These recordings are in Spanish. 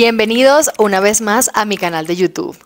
Bienvenidos una vez más a mi canal de YouTube.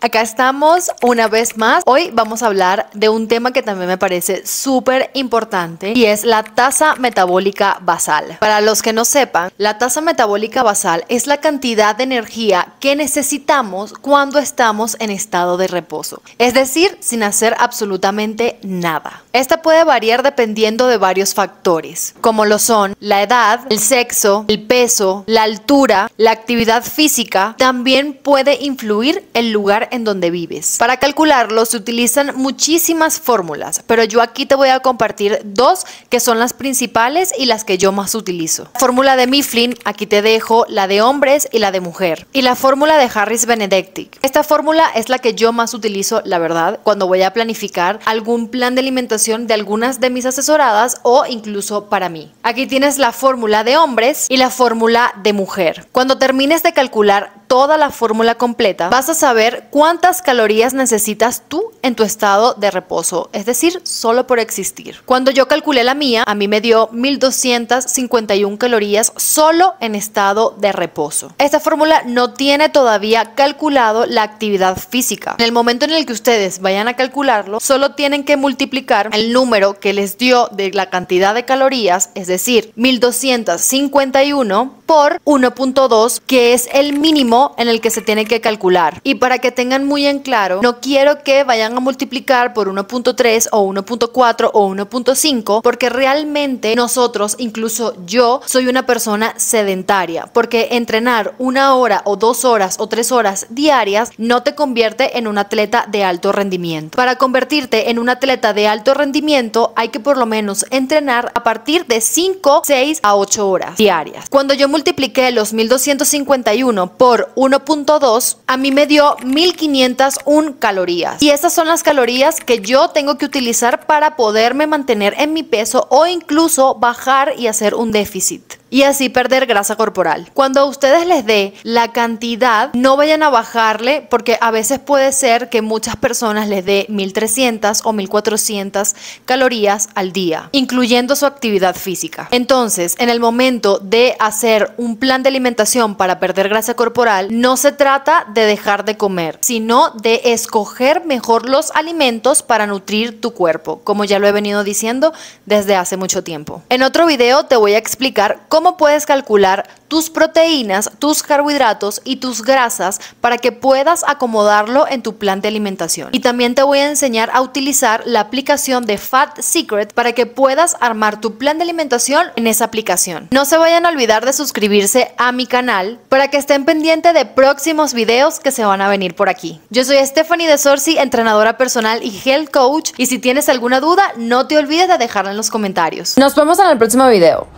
Acá estamos una vez más. Hoy vamos a hablar de un tema que también me parece súper importante y es la tasa metabólica basal. Para los que no sepan, la tasa metabólica basal es la cantidad de energía que necesitamos cuando estamos en estado de reposo, es decir, sin hacer absolutamente nada. Esta puede variar dependiendo de varios factores, como lo son la edad, el sexo, el peso, la altura, la actividad física. También puede influir el lugar en donde vives. Para calcularlo se utilizan muchísimas fórmulas, pero yo aquí te voy a compartir dos que son las principales y las que yo más utilizo. fórmula de Mifflin, aquí te dejo la de hombres y la de mujer. Y la fórmula de Harris Benedicti. Esta fórmula es la que yo más utilizo, la verdad, cuando voy a planificar algún plan de alimentación de algunas de mis asesoradas o incluso para mí. Aquí tienes la fórmula de hombres y la fórmula de mujer. Cuando termines de calcular toda la fórmula completa, vas a saber cuántas calorías necesitas tú en tu estado de reposo, es decir, solo por existir. Cuando yo calculé la mía, a mí me dio 1251 calorías solo en estado de reposo. Esta fórmula no tiene todavía calculado la actividad física. En el momento en el que ustedes vayan a calcularlo, solo tienen que multiplicar el número que les dio de la cantidad de calorías, es decir, 1251 por 1.2, que es el mínimo en el que se tiene que calcular. Y para que tengan muy en claro, no quiero que vayan a multiplicar por 1.3 o 1.4 o 1.5, porque realmente nosotros, incluso yo, soy una persona sedentaria, porque entrenar una hora o dos horas o tres horas diarias no te convierte en un atleta de alto rendimiento. Para convertirte en un atleta de alto rendimiento hay que por lo menos entrenar a partir de 5, 6 a 8 horas diarias. Cuando yo multipliqué los 1251 por 1.2, a mí me dio 1501 calorías. Y esas son las calorías que yo tengo que utilizar para poderme mantener en mi peso o incluso bajar y hacer un déficit y así perder grasa corporal. Cuando a ustedes les dé la cantidad, no vayan a bajarle porque a veces puede ser que muchas personas les dé 1300 o 1400 calorías al día, incluyendo su actividad física. Entonces, en el momento de hacer un plan de alimentación para perder grasa corporal, no se trata de dejar de comer, sino de escoger mejor los alimentos para nutrir tu cuerpo, como ya lo he venido diciendo desde hace mucho tiempo. En otro video te voy a explicar cómo puedes calcular tus proteínas, tus carbohidratos y tus grasas para que puedas acomodarlo en tu plan de alimentación. Y también te voy a enseñar a utilizar la aplicación de Fat Secret para que puedas armar tu plan de alimentación en esa aplicación. No se vayan a olvidar de suscribirse a mi canal para que estén pendientes de próximos videos que se van a venir por aquí. Yo soy Stephanie de Sorsi, entrenadora personal y health coach y si tienes alguna duda no te olvides de dejarla en los comentarios. Nos vemos en el próximo video.